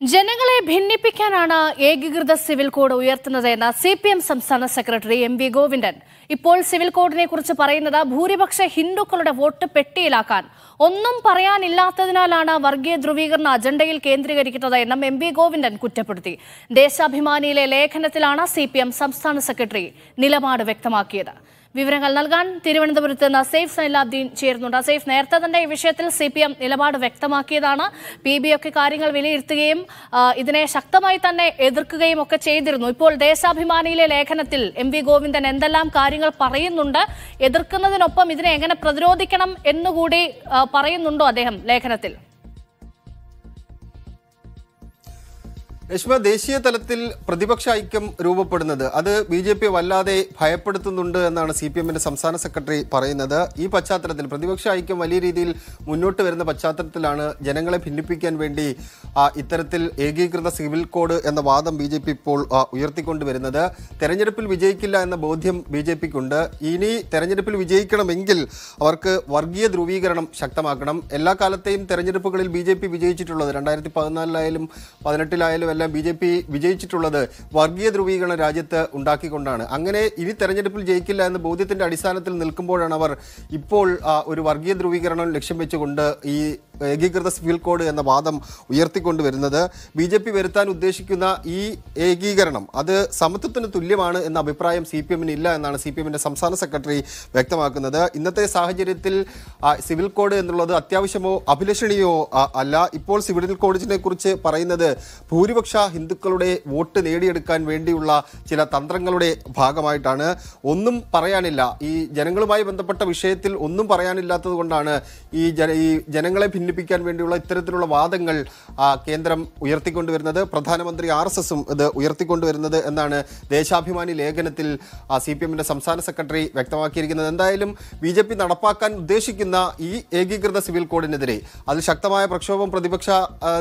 ജനങ്ങളെ ഭിന്നിപ്പിക്കാനാണ് ഏകീകൃത സിവിൽ കോഡ് ഉയർത്തുന്നതെന്ന് സി പി എം സംസ്ഥാന സെക്രട്ടറി എം വി ഗോവിന്ദൻ. ഇപ്പോൾ സിവിൽ കോഡിനെ കുറിച്ച് പറയുന്നത് ഭൂരിപക്ഷ ഹിന്ദുക്കളുടെ വോട്ട് പെട്ടിയിലാക്കാൻ. ഒന്നും പറയാനില്ലാത്തതിനാലാണ് വർഗീയ ധ്രുവീകരണ അജണ്ടയിൽ കേന്ദ്രീകരിക്കുന്നത് എന്നും എം വി ഗോവിന്ദൻ കുറ്റപ്പെടുത്തി. ദേശാഭിമാനിയിലെ ലേഖനത്തിലാണ് സി സംസ്ഥാന സെക്രട്ടറി നിലപാട് വ്യക്തമാക്കിയത്. വിവരങ്ങൾ നൽകാൻ തിരുവനന്തപുരത്ത് നിന്ന് സൈലാദ്ദീൻ ചേരുന്നുണ്ട്. സേഫ് നേരത്തെ തന്നെ ഈ വിഷയത്തിൽ സി പി എം നിലപാട് വ്യക്തമാക്കിയതാണ്. പി ബി ഒക്കെ കാര്യങ്ങൾ വിലയിരുത്തുകയും ഇതിനെ ശക്തമായി തന്നെ എതിർക്കുകയും ഒക്കെ ചെയ്തിരുന്നു. ഇപ്പോൾ ദേശാഭിമാനിയിലെ ലേഖനത്തിൽ എം വി ഗോവിന്ദൻ എന്തെല്ലാം കാര്യങ്ങൾ പറയുന്നുണ്ട് എതിർക്കുന്നതിനൊപ്പം ഇതിനെ എങ്ങനെ പ്രതിരോധിക്കണം എന്നുകൂടി പറയുന്നുണ്ടോ അദ്ദേഹം ലേഖനത്തിൽ? രശ്മ ദേശീയ തലത്തിൽ പ്രതിപക്ഷ ഐക്യം രൂപപ്പെടുന്നത് അത് ബി ജെ പി വല്ലാതെ ഭയപ്പെടുത്തുന്നുണ്ട് എന്നാണ് സി പി എമ്മിന്റെ സംസ്ഥാന സെക്രട്ടറി പറയുന്നത്. ഈ പശ്ചാത്തലത്തിൽ പ്രതിപക്ഷ ഐക്യം വലിയ രീതിയിൽ മുന്നോട്ട് വരുന്ന പശ്ചാത്തലത്തിലാണ് ജനങ്ങളെ ഭിന്നിപ്പിക്കാൻ വേണ്ടി ഇത്തരത്തിൽ ഏകീകൃത സിവിൽ കോഡ് എന്ന വാദം ബി ജെ പി ഇപ്പോൾ ഉയർത്തിക്കൊണ്ടുവരുന്നത് തെരഞ്ഞെടുപ്പിൽ വിജയിക്കില്ല എന്ന ബോധ്യം ബി ജെ പിക്കുണ്ട്. ഇനി തെരഞ്ഞെടുപ്പിൽ വിജയിക്കണമെങ്കിൽ അവർക്ക് വർഗീയ ധ്രുവീകരണം ശക്തമാക്കണം. എല്ലാ കാലത്തെയും തെരഞ്ഞെടുപ്പുകളിൽ ബി ജെ പി വിജയിച്ചിട്ടുള്ളത് രണ്ടായിരത്തി പതിനാലിലായാലും പതിനെട്ടിലായാലും എല്ലാം ബി ജെ പി വിജയിച്ചിട്ടുള്ളത് വർഗീയ ധ്രുവീകരണം രാജ്യത്ത് ഉണ്ടാക്കിക്കൊണ്ടാണ്. അങ്ങനെ ഇനി തെരഞ്ഞെടുപ്പിൽ ജയിക്കില്ല എന്ന ബോധ്യത്തിന്റെ അടിസ്ഥാനത്തിൽ നിൽക്കുമ്പോഴാണ് അവർ ഇപ്പോൾ ഒരു വർഗീയ ധ്രുവീകരണം ലക്ഷ്യം വെച്ചുകൊണ്ട് ഈ ഏകീകൃത സിവിൽ കോഡ് എന്ന വാദം ഉയർത്തിക്കൊണ്ടുവരുന്നത് ബി ജെ പി വരുത്താൻ ഉദ്ദേശിക്കുന്ന ഈ ഏകീകരണം അത് സമത്വത്തിന് തുല്യമാണ് എന്ന അഭിപ്രായം സി പി എമ്മിന് ഇല്ല എന്നാണ് സി പി എമ്മിന്റെ സംസ്ഥാന സെക്രട്ടറി വ്യക്തമാക്കുന്നത്. ഇന്നത്തെ സാഹചര്യത്തിൽ സിവിൽ കോഡ് എന്നുള്ളത് അത്യാവശ്യമോ അഭിലഷണീയോ അല്ല. ഇപ്പോൾ സിവിൽ കോഡിനെ കുറിച്ച് പറയുന്നത് ഭൂരിപക്ഷ ഹിന്ദുക്കളുടെ വോട്ട് നേടിയെടുക്കാൻ വേണ്ടിയുള്ള ചില തന്ത്രങ്ങളുടെ ഭാഗമായിട്ടാണ്. ഒന്നും പറയാനില്ല. ഈ ജനങ്ങളുമായി ബന്ധപ്പെട്ട വിഷയത്തിൽ ഒന്നും പറയാനില്ലാത്തത് കൊണ്ടാണ് ഈ ജന ഈ ജനങ്ങളെ ഭിന്നിപ്പിക്കാൻ വേണ്ടിയുള്ള ഇത്തരത്തിലുള്ള വാദങ്ങൾ കേന്ദ്രം ഉയർത്തിക്കൊണ്ടുവരുന്നത് പ്രധാനമന്ത്രി ആർ എസ് എസും ഇത് ഉയർത്തിക്കൊണ്ടുവരുന്നത് എന്നാണ് ദേശാഭിമാനി ലേഖനത്തിൽ സി പി എമ്മിന്റെ സംസ്ഥാന സെക്രട്ടറി വ്യക്തമാക്കിയിരിക്കുന്നത്. എന്തായാലും ബി ജെ പി നടപ്പാക്കാൻ ഉദ്ദേശിക്കുന്ന ഈ ഏകീകൃത സിവിൽ കോഡിനെതിരെ അതിൽ ശക്തമായ പ്രക്ഷോഭം പ്രതിപക്ഷ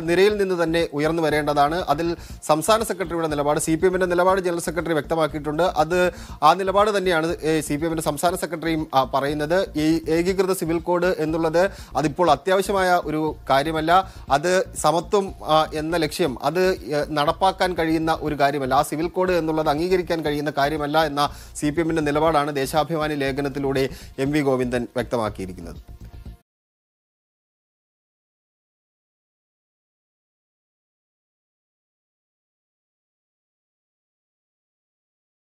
നിരയിൽ നിന്ന് തന്നെ ഉയർന്നു വരേണ്ടതാണ്. അതിൽ സംസ്ഥാന സെക്രട്ടറിയുടെ നിലപാട് സി പി എമ്മിന്റെ നിലപാട് ജനറൽ സെക്രട്ടറി വ്യക്തമാക്കിയിട്ടുണ്ട്. അത് ആ നിലപാട് തന്നെയാണ് സി പി എമ്മിന്റെ സംസ്ഥാന സെക്രട്ടറിയും പറയുന്നത്. ഈ ഏകീകൃത സിവിൽ കോഡ് എന്നുള്ളത് അതിപ്പോൾ അത്യാവശ്യമായ ഒരു കാര്യമല്ല. അത് സമത്വം എന്ന ലക്ഷ്യം അത് നടപ്പാക്കാൻ കഴിയുന്ന ഒരു കാര്യമല്ല. ആ സിവിൽ കോഡ് എന്നുള്ളത് അംഗീകരിക്കാൻ കഴിയുന്ന കാര്യമല്ല എന്ന സി പി എമ്മിന്റെ നിലപാടാണ് ദേശാഭിമാനി ലേഖനത്തിലൂടെ എം വി ഗോവിന്ദൻ വ്യക്തമാക്കിയിരിക്കുന്നത്.